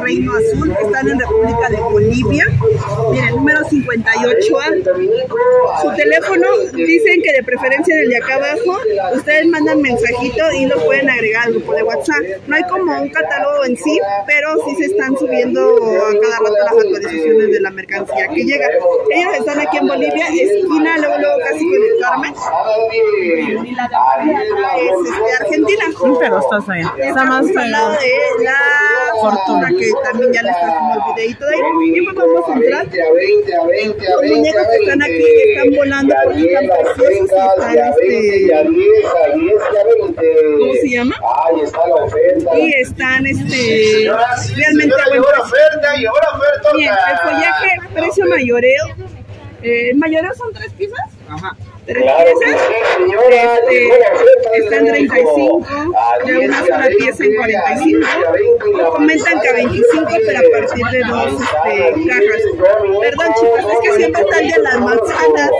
Reino Azul, están en República de Bolivia. Miren, número 58A. Su teléfono, dicen que de preferencia en el de acá abajo, ustedes mandan mensajito y lo pueden agregar al grupo de WhatsApp. No hay como un catálogo en sí, pero sí se están subiendo a cada rato las actualizaciones de la mercancía que llega. Ellos están aquí en Bolivia, esquina, luego, luego casi con el Carmen. Y la de es este, Argentina. Pero estás ahí. Está más al lado de la fortuna que también ya les trajo el videito de ahí. Y pues vamos a entrar. Los muñecos que están aquí están volando porque están preciosos y están este. ¿Cómo se llama? Y están este realmente a buen precio. Bien, el follaje, precio mayoreo. Eh, ¿El mayoreo son tres piezas? Ajá. Tres piezas. Este, está en 35, de una sola pieza en 45. Comentan que a 25, pero a partir de dos este, cajas. Perdón, chicos, es que siempre están de las manzanas.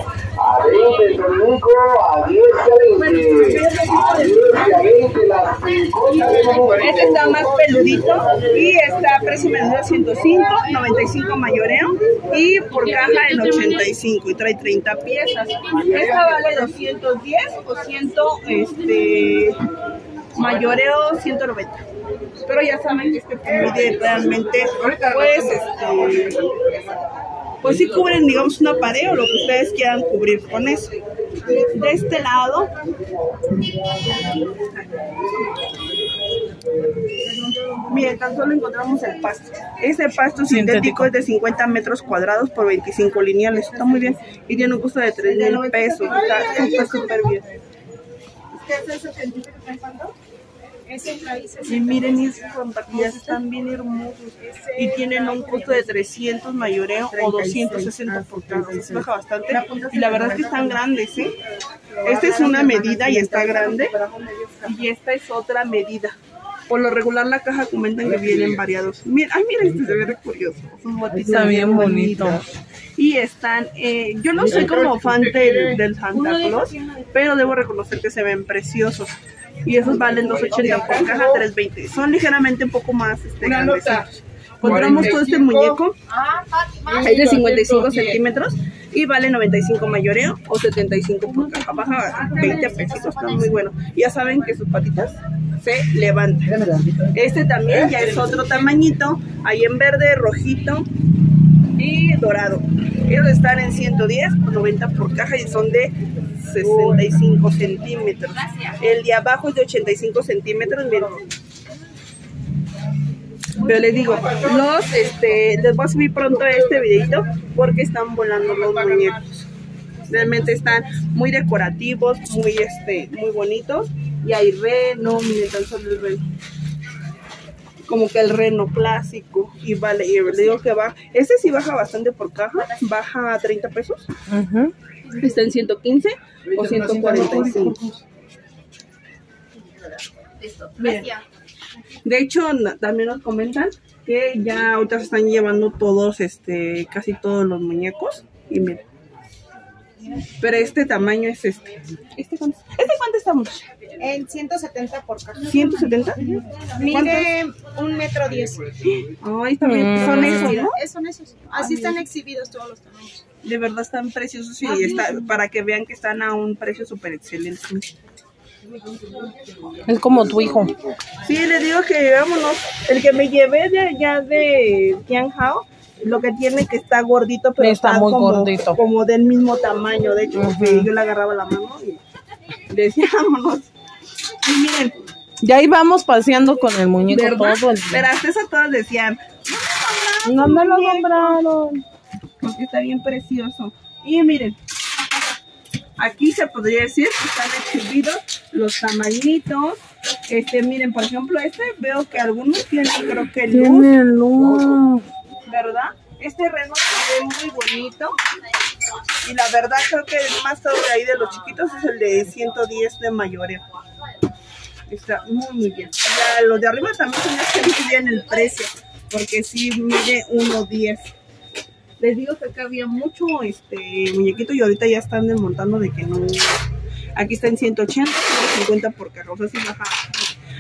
A 20 Dominico, a 10 a 20. A 10 a 20 las cosas Este está más peludito y está precio menor 105, 95 mayoreo y por caja en 85 y trae 30 piezas. Esta vale 210 o 100 este mayoreo 190. Pero ya saben que este realmente pues este pues sí cubren digamos una pared o lo que ustedes quieran cubrir con eso. De este lado Miren, tan solo encontramos el pasto. Ese pasto sintético es de 50 metros cuadrados por 25 lineales. Está muy bien. Y tiene un costo de 3 mil pesos. Está súper, súper bien. ¿Qué es eso que dice Y miren, y esas zapatillas están bien hermosos. Y tienen un costo de 300 mayoreo o 260 por cada. Se baja bastante. Y la verdad es que están grandes, ¿eh? Esta es una medida y está grande. Y esta es otra medida. Por lo regular la caja comentan que vienen variados. Mira, ay, mira, este se ve curioso. Está bien bonito. Y están, eh, yo no soy como fan del, del Santa Claus, pero debo reconocer que se ven preciosos. Y esos valen 2.80 por caja, 3.20. Son ligeramente un poco más este, grandecitos. Encontramos todo este muñeco, es de 55 centímetros y vale 95 mayoreo o 75 por caja. Baja 20 pesitos, está muy bueno. Ya saben que sus patitas se levantan. Este también ya es otro tamañito, ahí en verde, rojito y dorado. Ellos están en 110 o 90 por caja y son de 65 centímetros. El de abajo es de 85 centímetros, miren. Pero les digo, los, este, les voy a subir pronto este videito porque están volando los muñecos. Realmente están muy decorativos, muy, este, muy bonitos. Y hay reno, miren tan solo el reno. Como que el reno clásico. Y vale, y le digo que va. Este sí baja bastante por caja, baja a 30 pesos. Ujú. Está en 115 o 145. Bien. De hecho, también nos comentan que ya ahorita se están llevando todos, este, casi todos los muñecos. Y miren. Pero este tamaño es este. ¿Este cuánto, ¿Este cuánto estamos? En 170 por caja. ¿170? Mide un metro diez. Ay, también son esos, ¿no? Eh, Son esos. Así están exhibidos todos los tamaños. De verdad están preciosos y está, para que vean que están a un precio súper excelente. Es como tu hijo. Sí, les digo que vámonos. El que me llevé de allá de Tianjao, lo que tiene que está gordito, pero Está está, muy como, gordito. como del mismo tamaño. De hecho, que yo le agarraba la mano y le decía, vámonos. Y miren, Ya íbamos paseando con el muñeco ¿verdad? todo el Pero hasta eso todos decían, No me lo compraron. porque está bien precioso. Y miren, aquí se podría decir que están exhibidos los tamañitos. Este, miren, por ejemplo, este veo que algunos tienen, creo que luz. Tiene luz. ¿verdad? Este reno se ve muy bonito. Y la verdad creo que el más caro de ahí de los chiquitos es el de 110 de mayoreo. Está muy, muy bien. Ya, los de arriba también se me hace muy bien el precio, porque sí mide 1.10. Les digo que acá había mucho este muñequito y ahorita ya están desmontando de que no. Aquí está en 180, 150 por caja, o sea, sí baja.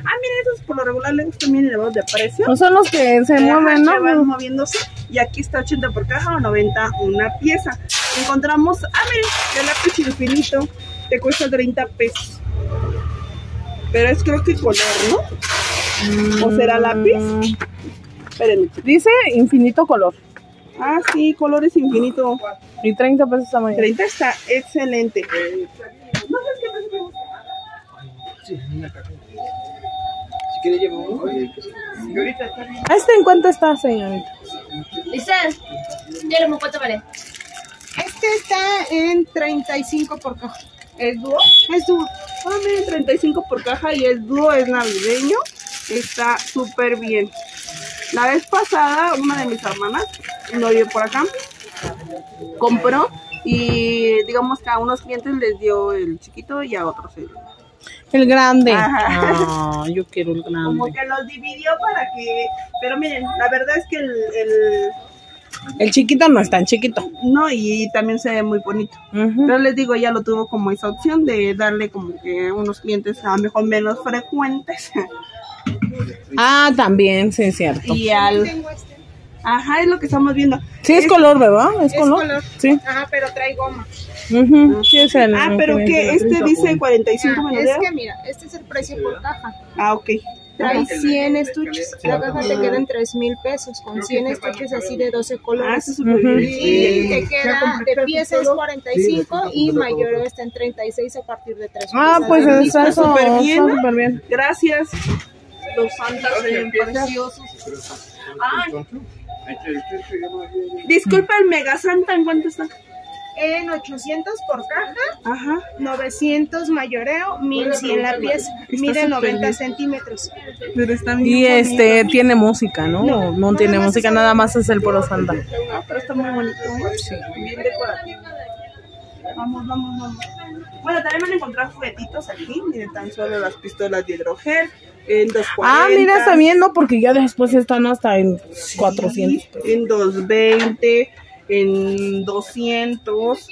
Ah, miren, esos por lo regular les gustan bien elevados de precio. No son los que se mueven, que van ¿no? moviéndose. Y aquí está 80 por caja o 90 una pieza. Encontramos, ah, miren, el lápiz infinito te cuesta 30 pesos. Pero es creo que color, ¿no? ¿O será lápiz? Mm, Espérenme. Dice infinito color. Ah, sí, color es infinito. Y 30 pesos tamaño. 30 está excelente. ¿Este en cuánto está, señorita? Dice, ya lo cuánto vale. Este está en 35 por caja. ¿Es dúo? Es dúo. Ah, miren, 35 por caja y es dúo, es navideño. Está súper bien. La vez pasada, una de mis hermanas, no vive por acá, compró y digamos que a unos clientes les dio el chiquito y a otros el. El grande. Ajá. Ah, yo quiero el Como grande. que los dividió para que. Pero miren, la verdad es que el. el- El chiquito no es tan chiquito. no, y también se ve muy bonito. Ujú. Pero les digo, ella lo tuvo como esa opción de darle como que unos clientes a lo mejor menos frecuentes. Ah, también, sí, es cierto. y al. Tengo este. Ajá, es lo que estamos viendo. Sí, es color, ¿verdad? Es Es color. color. Sí. Ajá, pero trae goma. Ujú. Sí, es el. Ah, pero que este dice 45 Ah, es que mira, este es el precio por caja. Ah, ok. Trae 100 estuches. La caja te queda en 3 mil pesos. Con 100 estuches así de 12 Ah, colores. Y te queda de pieza es 45 y mayor está en 36 a partir de 3 Ah, pues está Está súper bien, súper bien. Gracias. Los santas se ven preciosos. Ay, disculpa, el Mega Santa, ¿en cuánto está? En 800 por caja, Ajá. 900 mayoreo, 1100 la pieza. Mide súper 90 bien. centímetros. Pero está bien Y bonito. este tiene música, ¿no? No, no tiene música, nada más es el puro santa. Ah, pero está muy bonito. ¿eh? Bien decorativo. Vamos, vamos, vamos. Bueno, también van a encontrar juguetitos aquí. Miren, tan solo las pistolas de hidrogel. En 240. Ah, mira, está bien, ¿no? Porque ya después están hasta en 400. En 220, en 200.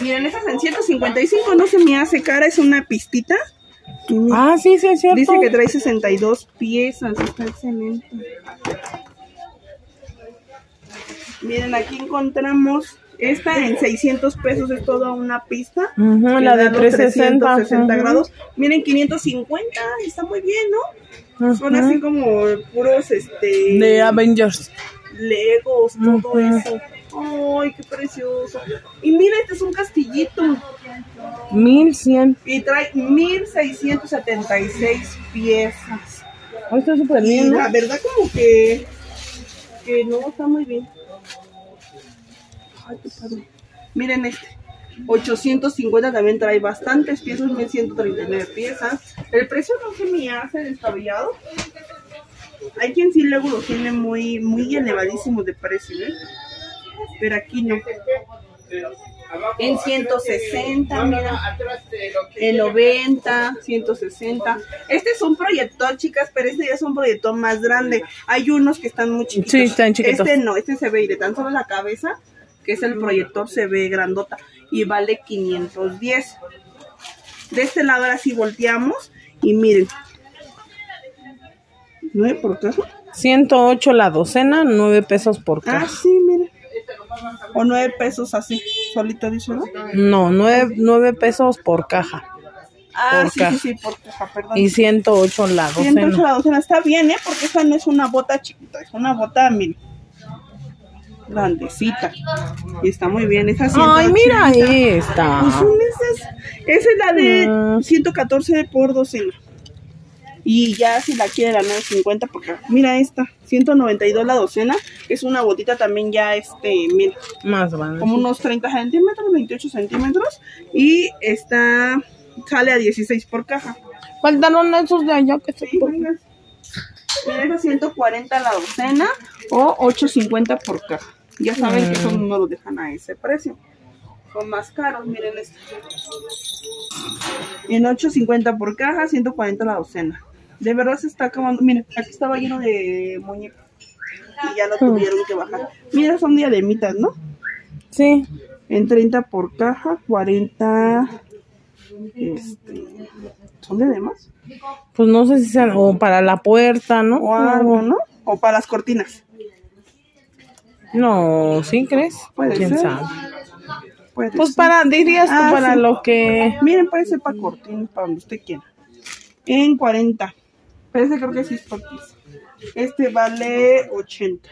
Miren, esas en 155 no se me hace cara, es una pistita. Ah, sí, sí, es cierto. Dice que trae 62 piezas, está excelente. Miren, aquí encontramos esta en 600 pesos, es toda una pista. Ujú, Le la de da los 360. 360 ujú. grados. Miren, 550, está muy bien, ¿no? Son Ujú. así como puros, este... De Avengers. Legos, todo eso. Ay, qué precioso. Y mira, este es un castillito. 1100. Y trae 1676 piezas. Oh, está súper Y bien, ¿no? la verdad como que, que no está muy bien. Ay, qué padre. Miren este. 850 también trae bastantes piezas, 1139 piezas. El precio no se me hace descabellado. Hay quien sí luego lo tiene muy, muy elevadísimo de precio, ¿eh? Pero aquí no. En 160, mira. En 90, 160. Este es un proyector, chicas, pero este ya es un proyector más grande. Hay unos que están muy chiquitos. Sí, están chiquitos. Este no, este se ve y de tan solo la cabeza, que es el proyector, se ve grandota y vale 510. De este lado ahora sí volteamos y miren. ¿Nueve por caja? 108 la docena, 9 pesos por Ah, caja. sí, miren. O nueve pesos así, solito dice, ¿no? No, 9, 9 pesos por caja. Ah, Por sí, caja. sí, sí, por caja, perdón. Y 108 la 108 docena. la docena está bien, ¿eh? Porque esta no es una bota chiquita, es una bota, miren, grandecita. Y está muy bien, esa Ay, 180. mira Pues esta. son esas, esa es la de Mm. 114 por docena. Y ya si la quiere la 950, porque mira esta, 192 la docena, es una botita también ya, este, mira, Más grande. como unos 30 centímetros, 28 centímetros. Y esta sale a 16 por caja. Faltaron esos de allá que se Sí, mira. Mira, esa 140 la docena o 850 por caja. Ya saben que son no lo dejan a ese precio. Son más caros, miren esto. En 850 por caja, 140 la docena. De verdad se está acabando. Miren, aquí estaba lleno de muñecos. Y ya lo tuvieron que bajar. Mira, son diademitas, ¿no? Sí. En 30 por caja, 40. Este. ¿Son de demás? Pues no sé si sean, o para la puerta, ¿no? O algo, ¿no? O para las cortinas. No, ¿sí crees? Puede ¿Quién ser. sabe? Puede Pues ser. para, dirías tú, Ah, para sí. lo que... Miren, puede ser para cortinas, para donde usted quiera. En 40. Pero ese creo que sí es por pieza. Este vale 80.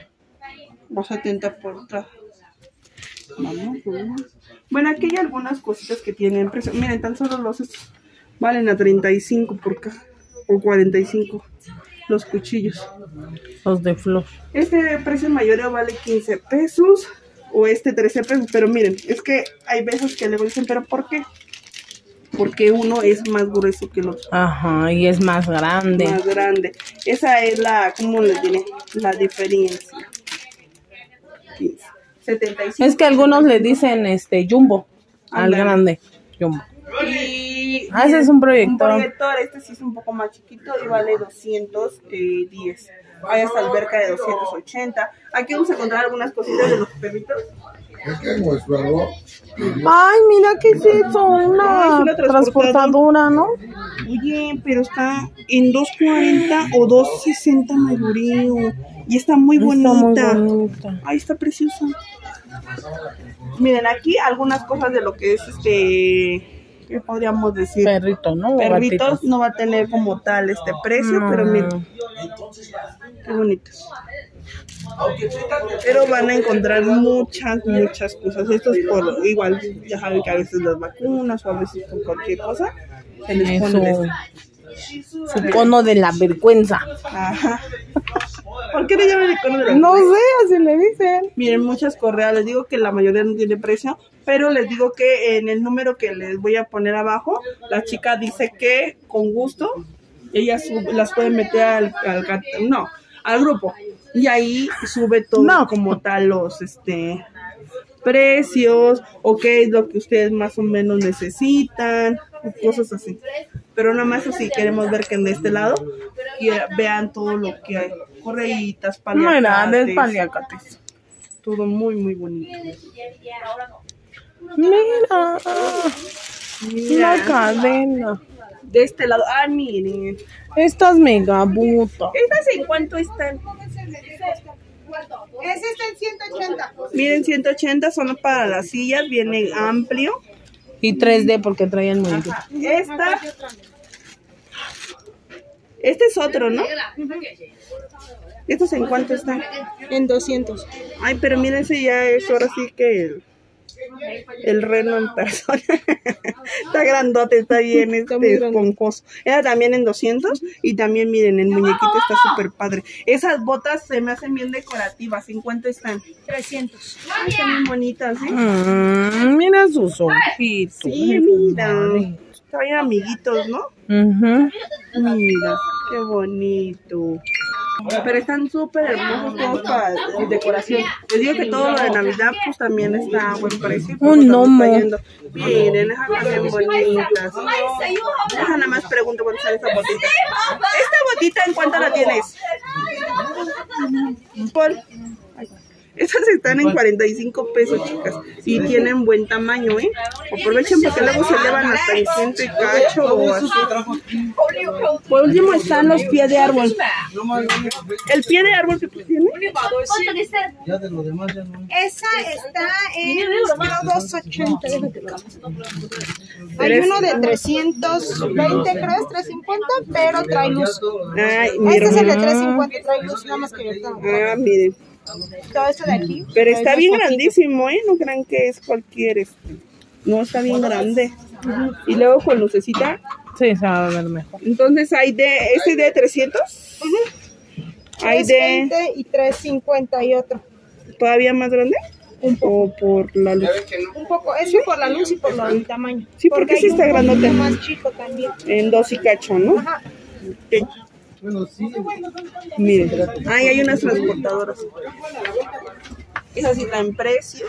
O 70 por. Vamos, vamos. Bueno, aquí hay algunas cositas que tienen precio. Miren, tan solo los estos valen a 35 por caja. O 45 los cuchillos. Los de flor. Este precio mayoreo vale 15 pesos o este 13 pesos, pero miren, es que hay veces que luego dicen, pero ¿por qué? Porque uno es más grueso que el otro, Ajá, y es más grande. más grande. Esa es la, ¿cómo les diré? La diferencia. 15. 75. Es que algunos le dicen este jumbo al grande. Jumbo. Y Ah, ese es un proyector. Un proyector, este sí es un poco más chiquito y vale 210. Hay hasta alberca de 280. Aquí vamos a encontrar algunas cositas de los perritos. Ay, mira qué es eso, Ay, una es una transportadora. ¿no? Oye, pero está en 240 o 260 mayoreo. Y está muy Está muy bonita. Ay, está preciosa. Miren, aquí algunas cosas de lo que es este. ¿Qué podríamos decir? Perrito, ¿no? Perritos no va a tener como tal este precio, No. pero miren. Qué bonitos. Pero van a encontrar muchas, muchas cosas. Estos por igual, ya saben que a veces las vacunas o a veces por cualquier cosa se les pone esto. Su cono de la vergüenza. Ajá. ¿Por qué le llaman icono de la No sé, así le dicen. Miren, muchas correas, les digo que la mayoría no tiene precio, pero les digo que en el número que les voy a poner abajo, la chica dice que con gusto ellas las pueden meter al, al no, al grupo y ahí sube todo No. como tal los este precios o qué es lo que ustedes más o menos necesitan, cosas así. Pero nada más así queremos ver que en este lado y, vean todo lo que hay, correitas, paliacates, paliacates. todo muy muy bonito. Mira, Mira, una cadena. de este lado, ah, miren. Estas megabutas. ¿Estas en cuánto están? Ese está en 180. Miren, 180 son para las sillas, viene amplio. Y 3D porque traían muy Ajá. Esta, este es otro, ¿no? ¿Estos en cuánto están? En 200. Ay, pero miren, ese ya es ahora sí que el, el reno en persona. está grandote, está bien este, esponjoso. Era también en 200 y también miren, el muñequito está súper padre. Esas botas se me hacen bien decorativas. ¿En cuánto están? 300. Ay, están bien bonitas, ¿eh? Mm, mira sus ojitos. Sí, mira. Traen amiguitos, ¿no? Ujú. Mira, qué bonito. Pero están súper hermosos todos para decoración. Les digo que todo lo de Navidad pues también está a buen precio. Un gnomo. trayendo. Miren, esas también bonitas. Deja nada más pregunto cuánto sale esta botita. ¿Esta botita en cuánto la tienes? Por... Estas están en 45 pesos, chicas. Y tienen buen tamaño, ¿eh? Aprovechen porque luego se elevan hasta en ciento y cacho o así. Por último están los pies de árbol. ¿El pie de árbol que tú tienes? ¿Cuánto que está? Esa está en 280. Hay uno de 320, creo es 350, pero trae luz. Ay, Este es el de hermano. 350, trae luz, nada más que ahorita. Ah, miren. Todo esto de aquí. Pero está bien grandísimo, ¿eh? No crean que es cualquier este. No, está bien grande. Y luego con lucecita. Sí, se va a ver mejor. Entonces hay de. ¿Ese de 300? Hay de. 320 y 350 y otro. ¿Todavía más grande? O por la luz. Un poco, eso por la luz y por lo del tamaño. Sí, porque sí hay está un grandote. más chico también. En dos y cacho, ¿no? Ajá. Bueno, sí. Miren, ahí hay unas transportadoras. Es así la en precio.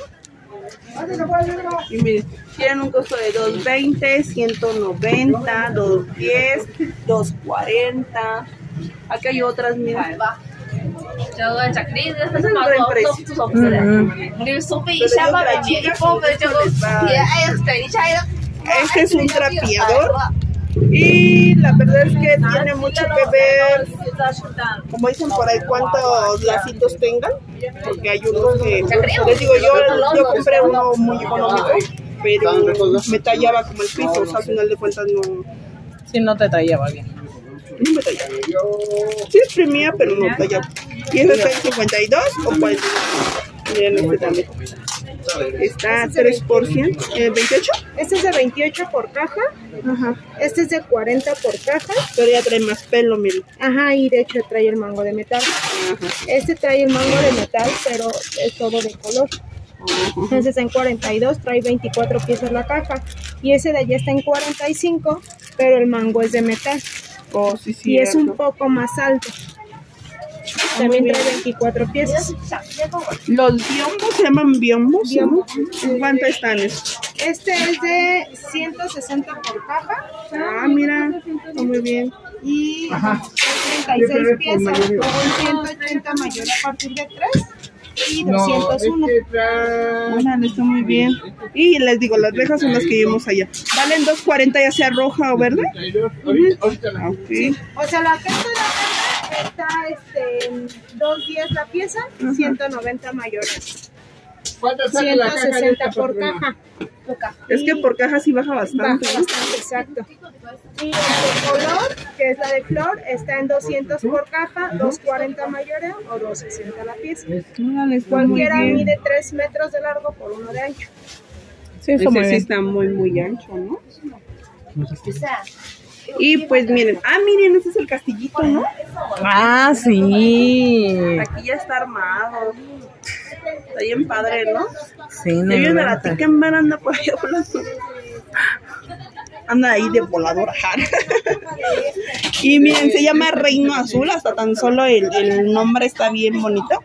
Y miren, tienen un costo de 220, 190, 210, 240. Aquí hay otras, miren. Este es un trapeador y la verdad es que tiene mucho que ver, como dicen por ahí, cuántos lacitos tengan, porque hay unos que, les digo, yo, yo compré uno muy económico, pero me tallaba como el piso, o sea, al final de cuentas no, Sí, no te tallaba bien. no me tallaba. Sí exprimía, pero no tallaba. ¿Y en 52 o 49? Miren este también. Está 3%, eh, 28. Este es de 28 por caja, Ajá. este es de 40 por caja, Pero ya trae más pelo, miren. ajá, y de hecho trae el mango de metal. Este trae el mango de metal, pero es todo de color. Entonces en 42 trae 24 piezas la caja. Y ese de allá está en 45, pero el mango es de metal. Oh, sí, sí. Y es un poco más alto. También trae 24 piezas. Los biombos se llaman biombos. Biombo. ¿Cuánto están? estos? Este es de 160 por caja. Ah, mira, está muy bien. Y 36 piezas con 180 mayor a partir de 3 y 201. Órale, está muy bien. Y les digo, las rejas son las que vimos allá. Valen 2.40 ya sea roja o verde. Ah, ok. O sea, la caja de la está este, en 2.10 la pieza, 190 mayores. 160 por caja. Es que por caja sí baja Baja bastante. ¿no? bastante, exacto. Y la de color, que es la de flor, está en 200 por caja, 240 mayores o 260 la pieza. Cualquiera mide 3 metros de largo por 1 de ancho. Sí, Ese sí está muy, muy ancho, ¿no? Y pues miren, ah, miren, ese es el castillito, ¿no? Ah, sí. Aquí ya está armado. Está bien padre, ¿no? Sí, no viene la tica en por ahí volando. Anda ahí de voladora. y miren, se llama Reino Azul, hasta tan solo el, el nombre está bien bonito.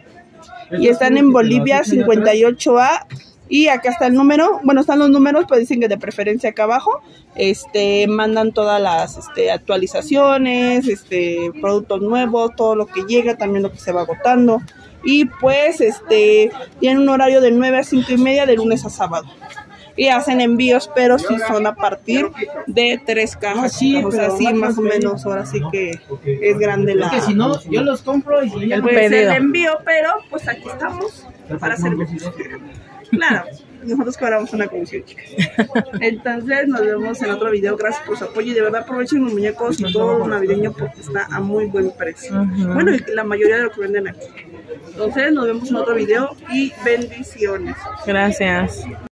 Y están en Bolivia 58A. Y acá está el número, bueno, están los números, pues dicen que de preferencia acá abajo, este, mandan todas las este, actualizaciones, este, productos nuevos, todo lo que llega, también lo que se va agotando. Y pues, este, tienen un horario de 9 a 5 y media de lunes a sábado. Y hacen envíos, pero sí son a partir de tres cajas. o sea, sí, más o menos, ahora sí que es grande la, que si no, yo los compro y El pues, el pedido. envío, pero pues aquí estamos para servir. Claro, nosotros cobramos una comisión, chicas. Entonces nos vemos en otro video. Gracias por su apoyo y de verdad aprovechen los muñecos y todo lo navideño porque está a muy buen precio. Bueno, y la mayoría de lo que venden aquí. Entonces nos vemos en otro video y bendiciones. Gracias.